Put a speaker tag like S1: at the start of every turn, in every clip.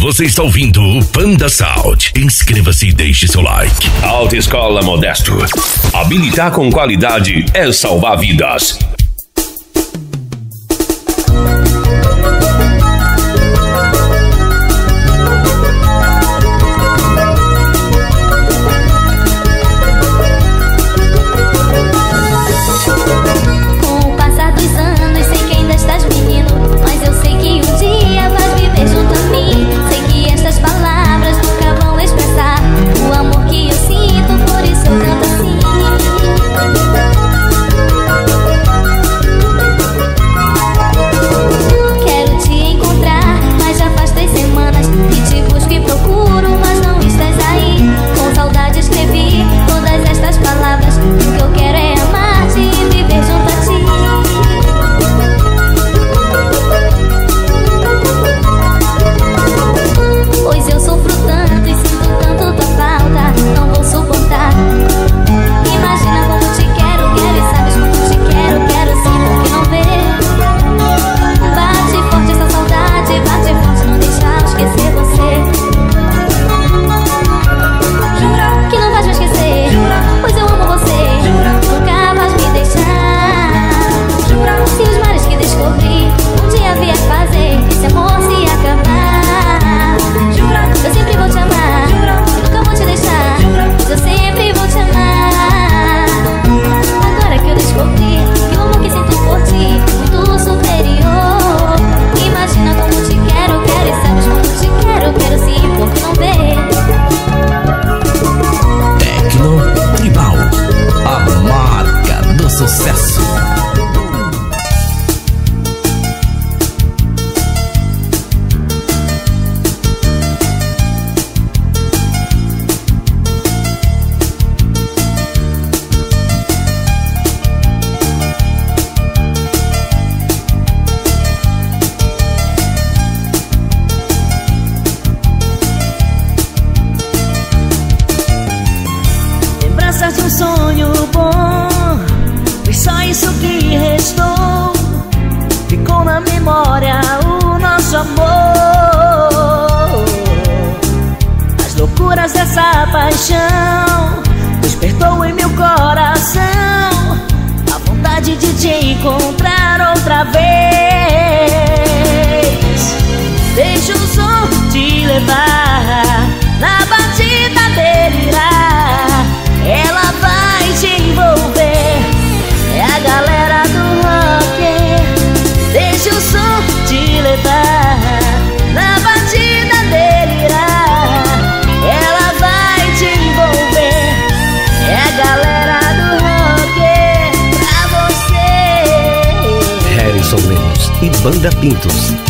S1: Você está ouvindo o Panda Sound. Inscreva-se e deixe seu like. Autoescola Modesto. Habilitar com qualidade é salvar vidas.
S2: encontrar. Escola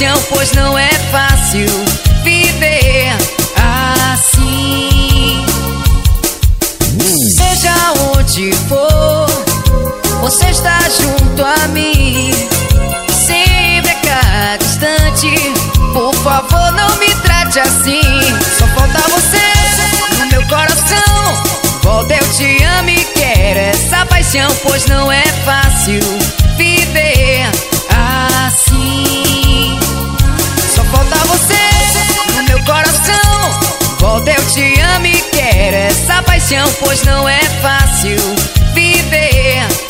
S2: paixão, pois não é fácil viver assim. Seja onde for, você está junto a mim. Sempre cá distante, por favor, não me trate assim. Só falta você no meu coração. Volta, eu te amo e quero essa paixão, pois não é fácil viver te amo e quero essa paixão, pois não é fácil viver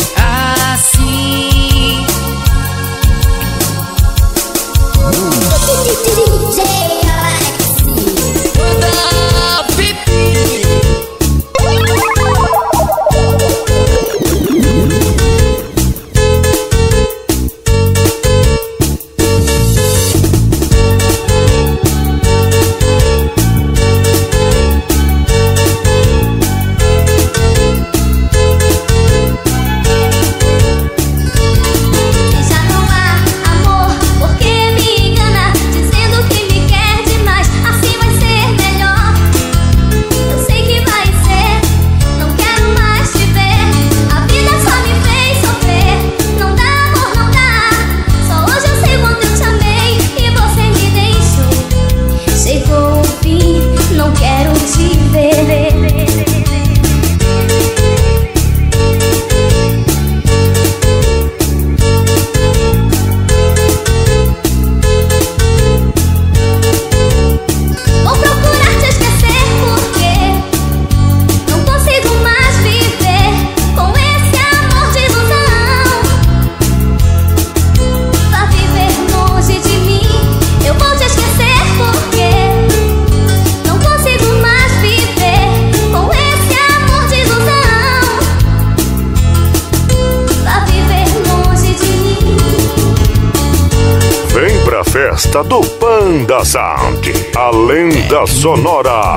S3: lenda sonora.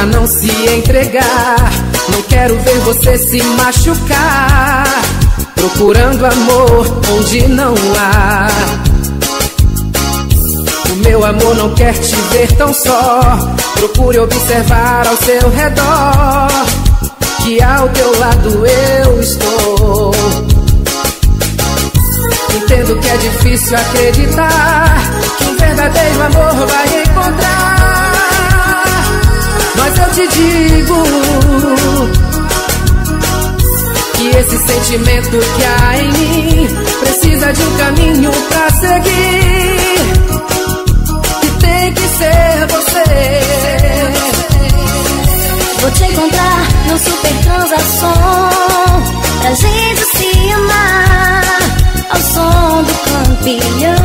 S4: Pra não se entregar. Não quero ver você se machucar. Procurando amor onde não há. O meu amor não quer te ver tão só. Procure observar ao seu redor. Que ao teu lado eu estou. Entendo que é difícil acreditar que um verdadeiro amor vai encontrar. Mas eu te digo que esse sentimento que há em mim precisa de um caminho pra seguir. Que tem que ser você.
S1: Vou te encontrar no super transação pra gente se amar ao som do campeão.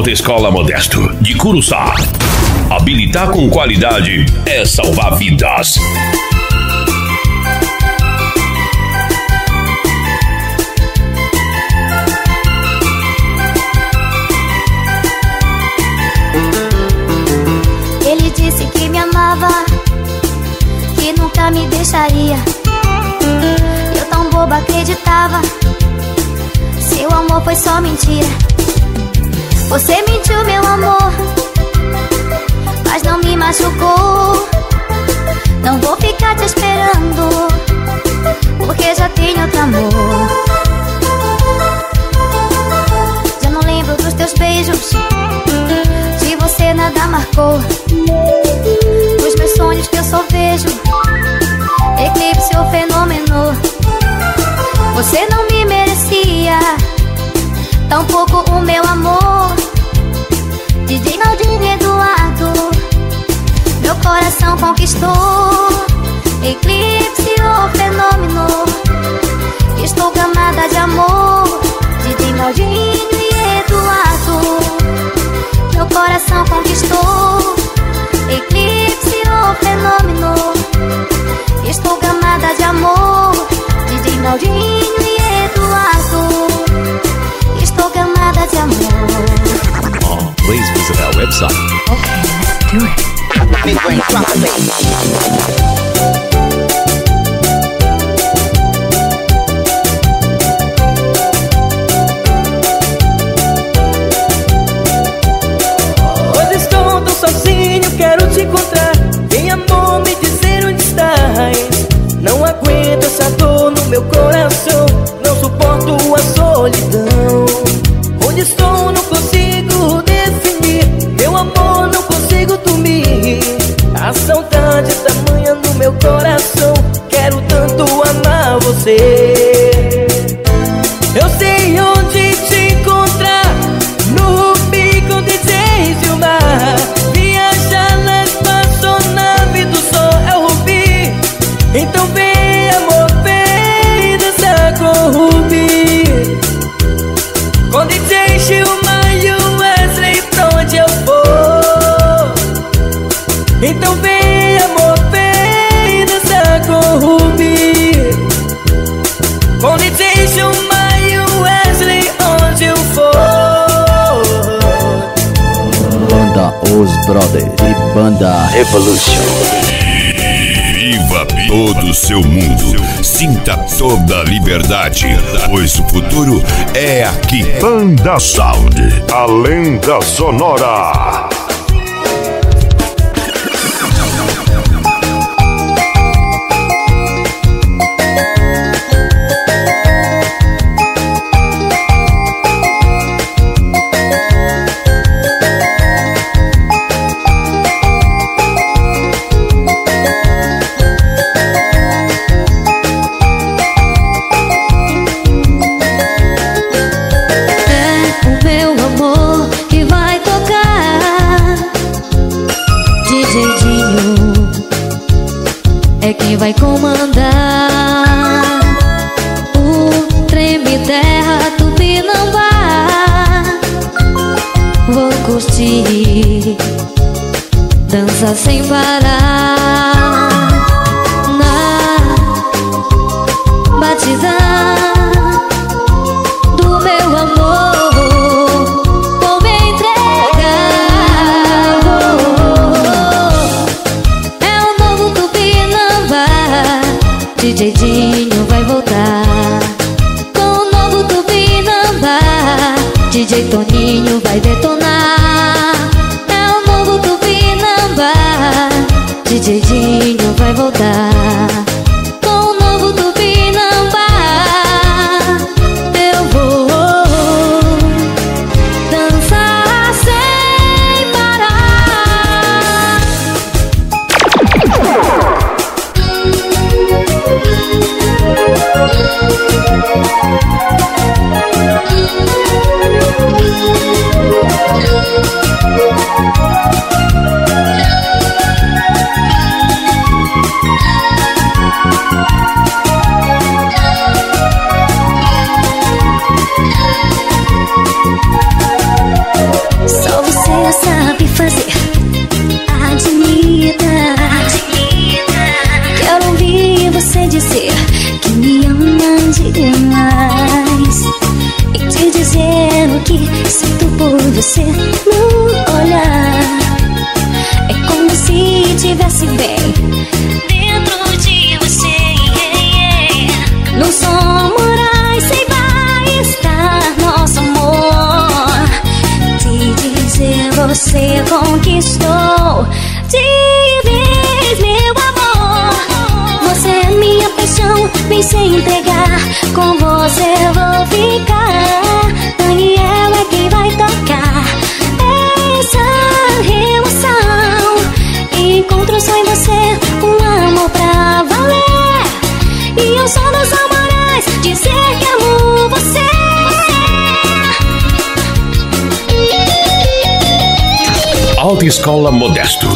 S5: Autoescola Modesto, de Curuçá. Habilitar com qualidade é salvar vidas.
S6: Ele disse que me amava, que nunca me deixaria. Eu tão boba acreditava. Seu amor foi só mentira. Você mentiu, meu amor, mas não me machucou. Não vou ficar te esperando, porque já tenho outro amor. Já não lembro dos teus beijos, de você nada marcou. Os meus sonhos que eu só vejo, eclipse ou fenômeno. Você não me merecia, tampouco o meu amor. DJ Naldinho Eduardo, meu coração conquistou. Eclipse ou fenômeno, estou gamada de amor. DJ Naldinho e Eduardo, meu coração conquistou. Eclipse ou fenômeno, estou gamada de amor. DJ Naldinho e Eduardo, estou gamada de amor.
S7: please visit our website.
S8: Okay, let's do
S7: it. Revolution.
S5: Viva todo o seu mundo. Sinta toda a liberdade, pois o futuro é aqui.
S1: Banda Sound, a lenda sonora. Autoescola Modesto.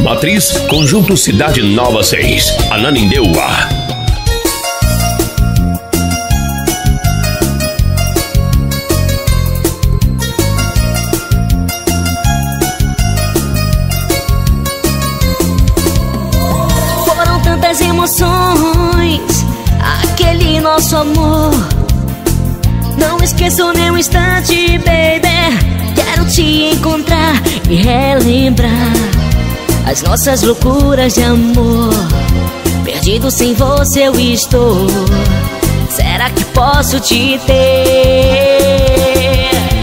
S1: Matriz Conjunto Cidade Nova 6. Ananindeua.
S9: As nossas loucuras de amor. Perdido sem você eu estou. Será que posso te ter?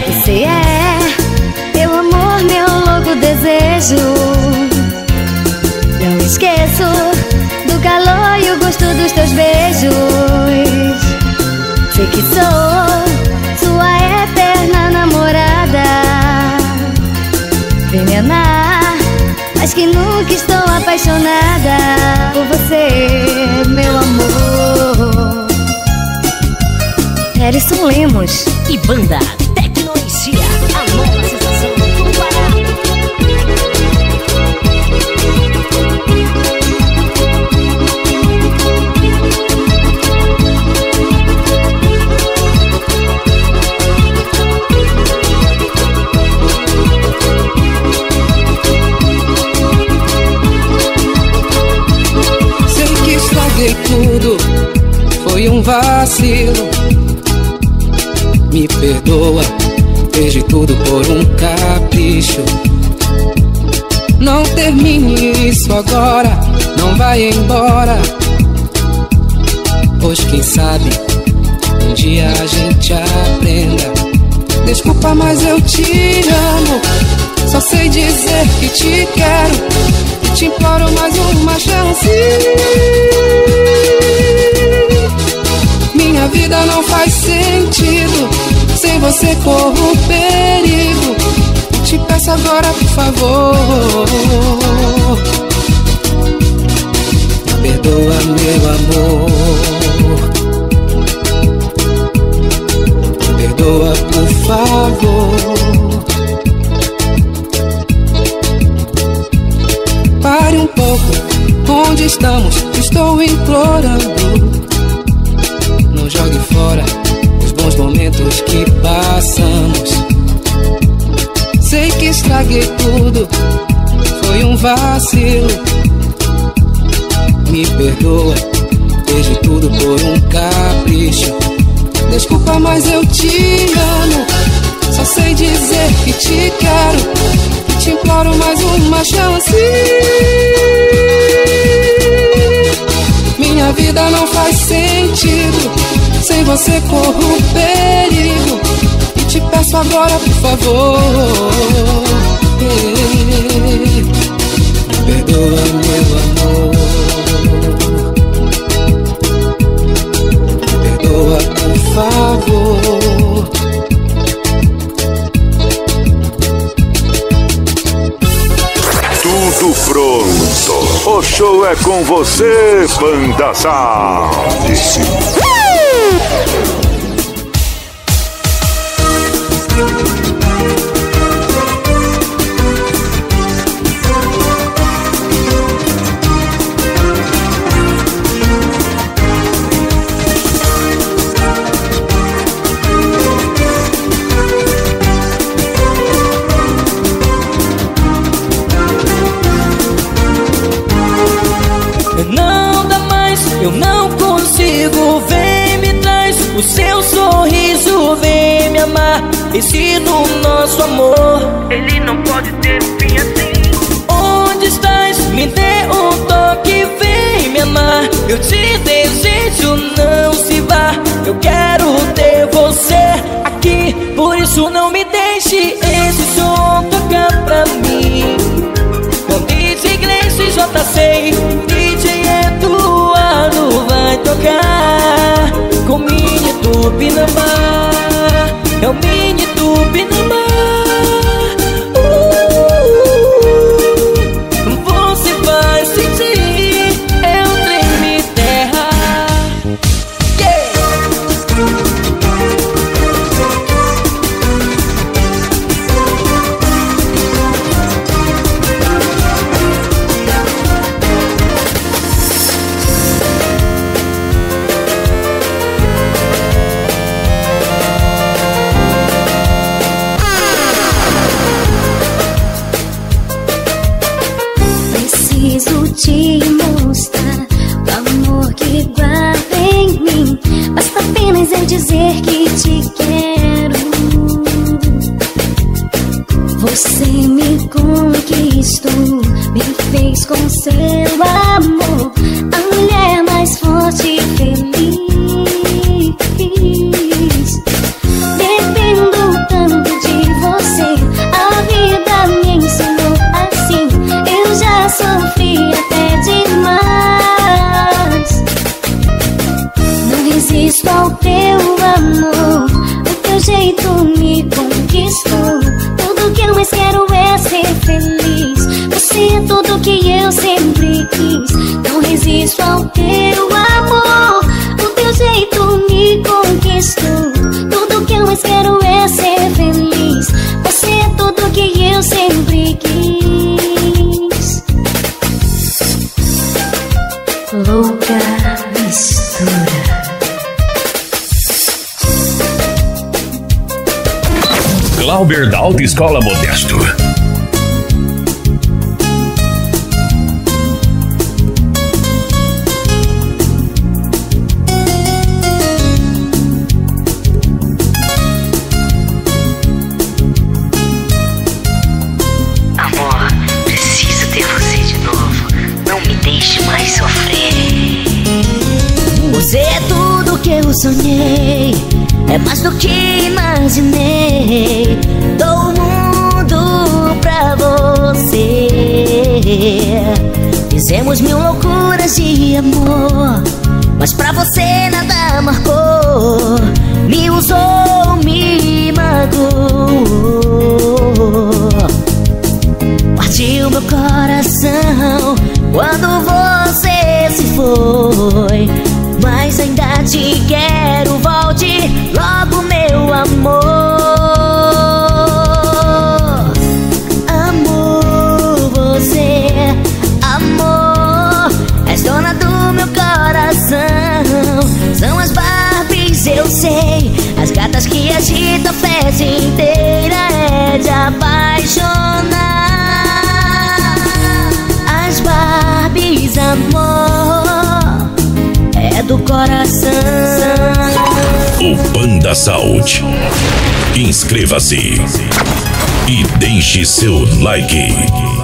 S10: Você é meu amor, meu louco desejo. Não esqueço do calor e o gosto dos teus beijos. Sei que sou mas que nunca estou apaixonada por você, meu amor. Harrison Lemos
S9: E banda
S11: vacilo. Me perdoa, perdi tudo por um capricho. Não termine isso agora, não vai embora. Pois quem sabe, um dia a gente aprenda. Desculpa, mas eu te amo. Só sei dizer que te quero. Te imploro mais uma chance. Minha vida não faz sentido. Sem você corro perigo. Te peço agora, por favor. Perdoa, meu amor. Perdoa, por favor. Pare um pouco, onde estamos? Estou implorando. Jogue fora os bons momentos que passamos. Sei que estraguei tudo, foi um vacilo. Me perdoa, perdi tudo por um capricho. Desculpa, mas eu te amo. Só sei dizer que te quero. E te imploro mais uma chance. Minha vida não faz sentido. Sem você corro perigo. E te peço agora, por favor. Perdoa, meu amor. Perdoa, por favor.
S5: Tudo pronto. O show é com você, Banda.
S12: Não
S1: sempre quis. Louca mistura.
S9: Glauber da
S13: Alta Escola
S9: Modesto da saúde. Inscreva-se e deixe seu like.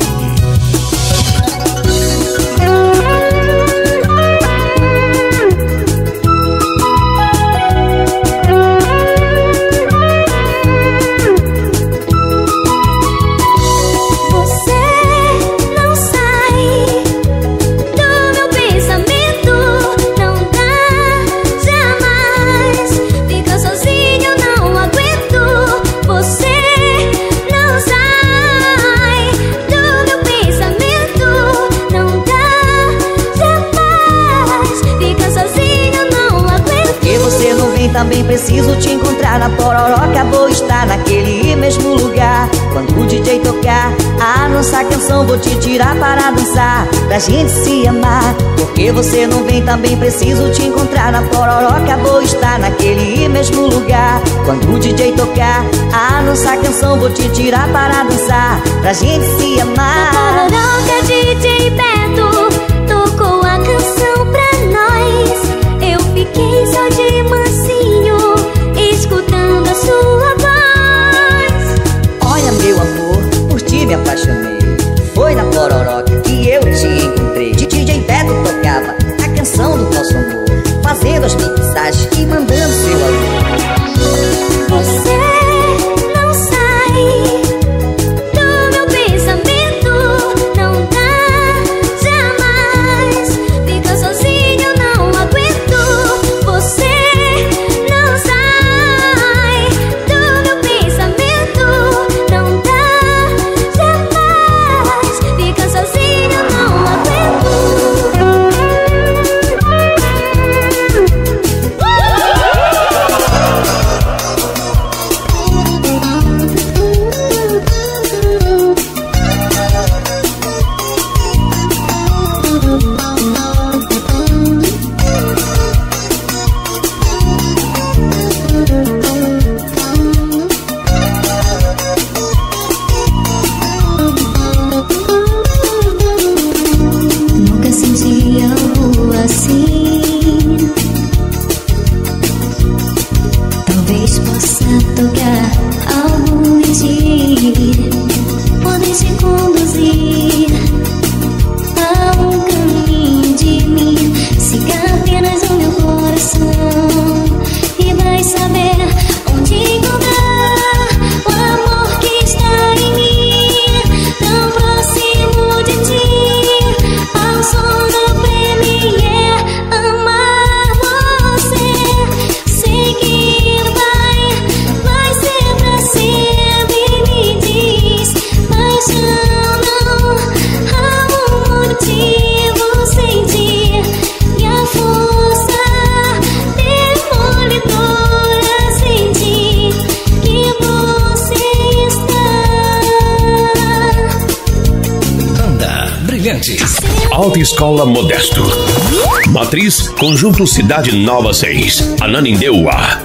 S14: A nossa canção vou te tirar para dançar Pra gente se amar. Porque você não vem também preciso te encontrar Na pororoca. Vou estar naquele mesmo lugar Quando o DJ tocar. A nossa canção vou te tirar para dançar Pra gente se amar.
S1: Na pororoca DJ Beto Tocou a canção pra nós. Eu fiquei só de mansinho Escutando a sua voz.
S14: Olha meu amor me apaixonei. Foi na Pororoca que eu te
S15: encontrei. DJ Beto tocava a canção do nosso amor Fazendo as
S1: minhas brilhantes. Autoescola Modesto. Matriz Conjunto Cidade Nova 6. Ananindeua.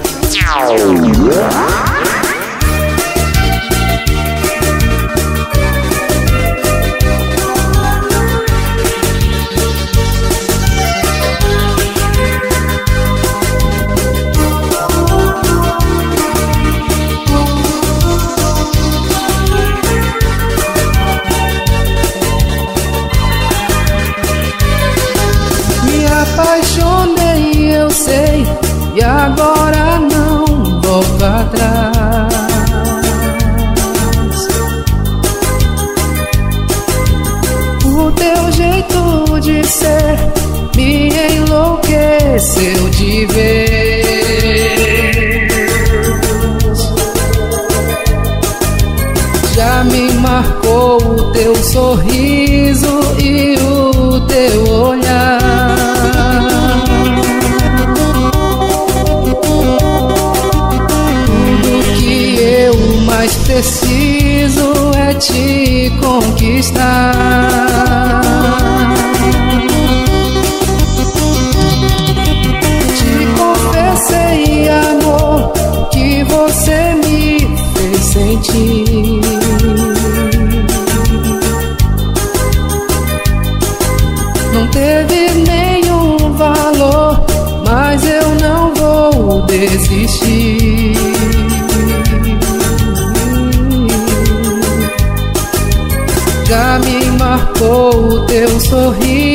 S11: sorrir.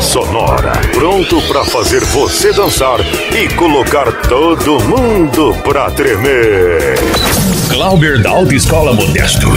S11: sonora, pronto para fazer você dançar e colocar todo mundo pra tremer.
S1: Glauber da Autoescola Modesto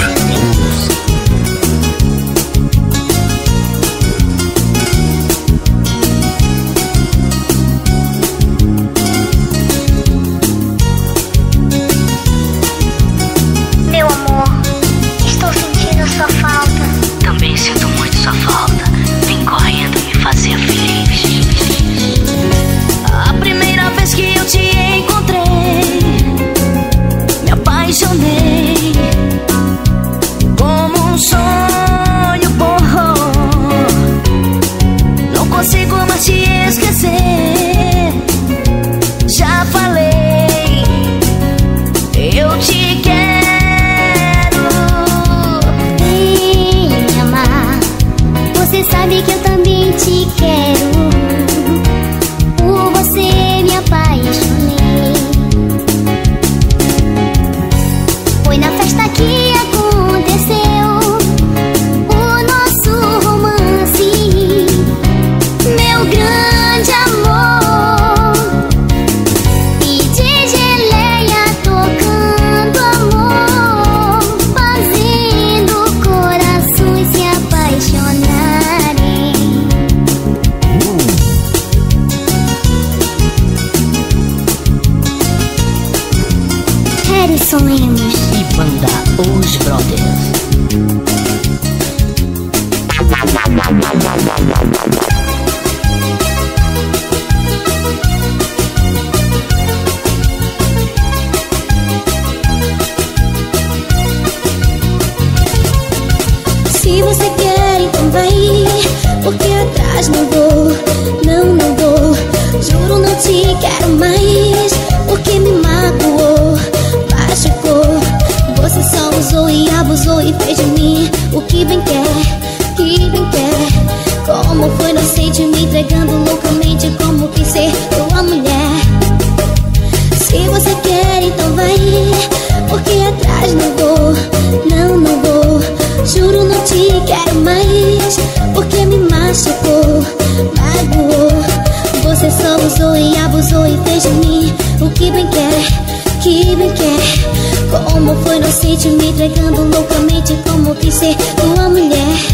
S1: quer. Como foi inocente me entregando loucamente, como quis ser tua mulher.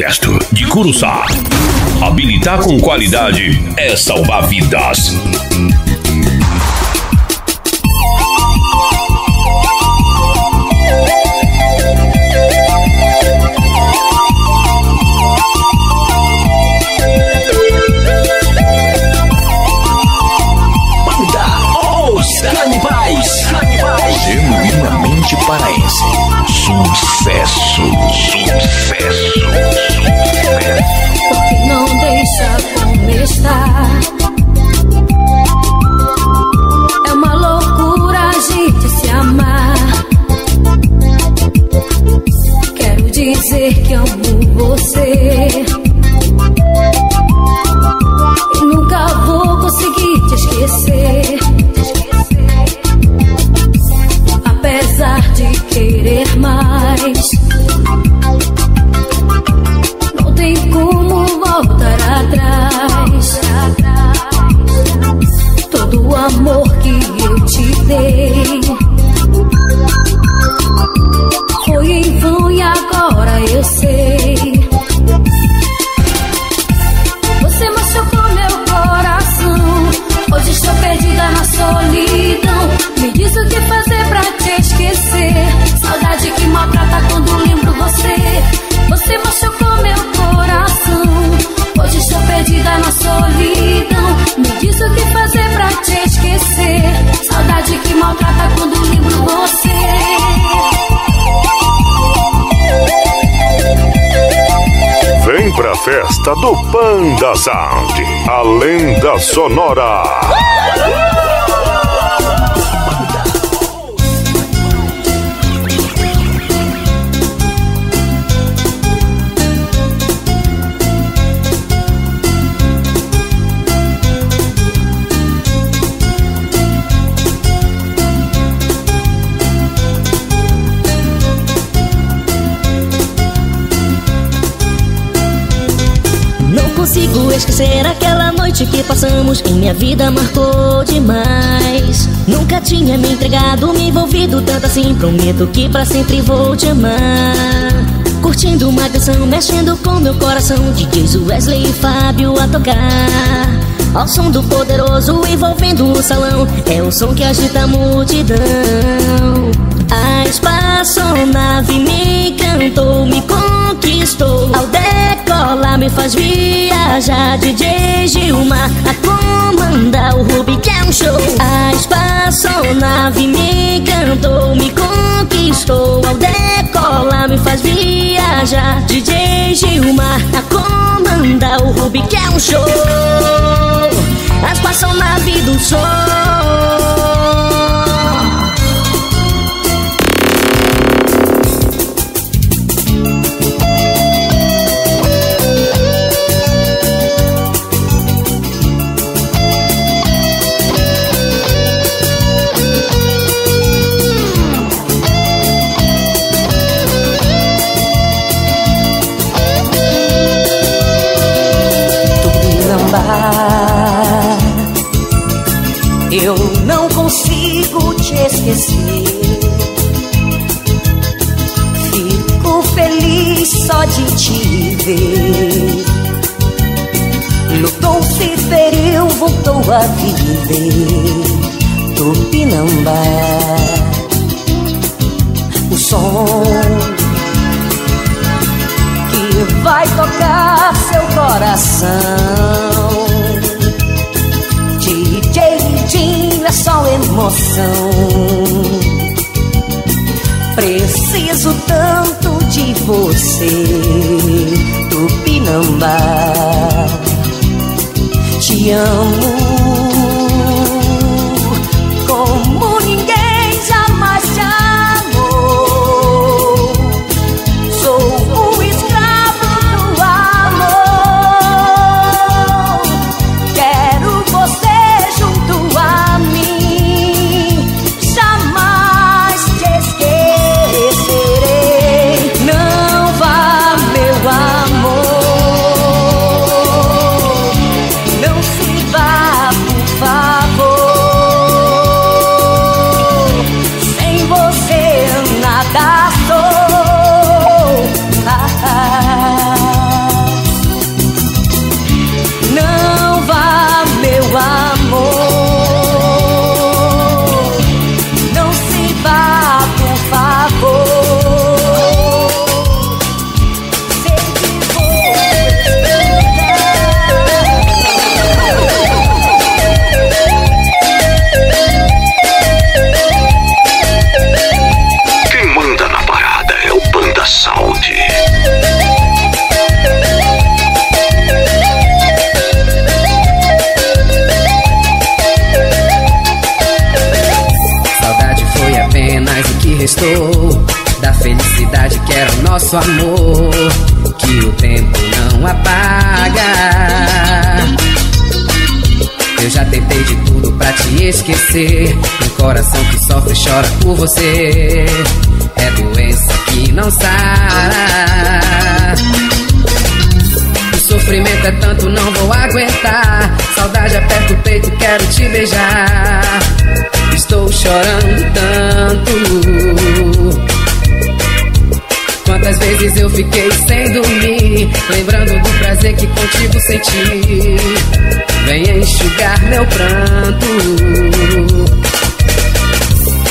S3: Modesto de Curuçá. Habilitar com qualidade é salvar vidas.
S16: Dizer que amo você. Pra
S5: festa do Panda Sound, a lenda sonora.
S9: Passamos Em minha vida marcou demais. Nunca tinha me entregado, me envolvido tanto assim. Prometo que pra sempre vou te amar. Curtindo uma canção, mexendo com meu coração. DJs Wesley e Fábio a tocar. Ao som do poderoso envolvendo o salão. É o som que agita a multidão. A espaçonave me cantou, me conquistou Ao decolar me faz viajar. DJ Gilmar a comandar o Rubi que é um show. A espaçonave me cantou, me conquistou. Ao decolar me faz viajar. DJ Gilmar a comandar o Rubi que é um show. A espaçonave do som viver.
S4: Que o tempo não apaga. Eu já tentei de tudo pra te esquecer. Um coração que sofre e chora por você. É doença que não sara. O sofrimento é tanto, não vou aguentar. Saudade aperta o peito, quero te beijar. Estou chorando tanto. Quantas vezes eu fiquei sem dormir, lembrando do prazer que contigo senti. Venha enxugar meu pranto.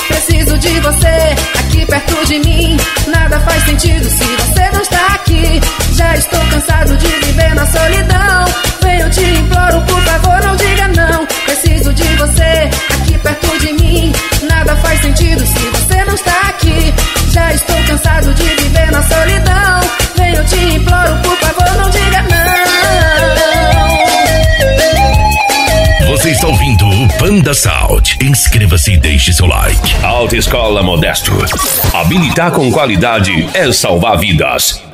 S4: Preciso de você aqui perto de mim. Nada faz sentido se você não está aqui. Já estou cansado de viver na solidão. Venho te imploro, por favor, não diga não. Preciso de você aqui perto de mim. Nada faz sentido se você não está aqui. Já estou cansado de viver na solidão. Venho te imploro, por favor, não diga
S13: não. Você está ouvindo o Panda Sound. Inscreva-se e deixe seu like. Autoescola Modesto. Habilitar com qualidade é salvar vidas.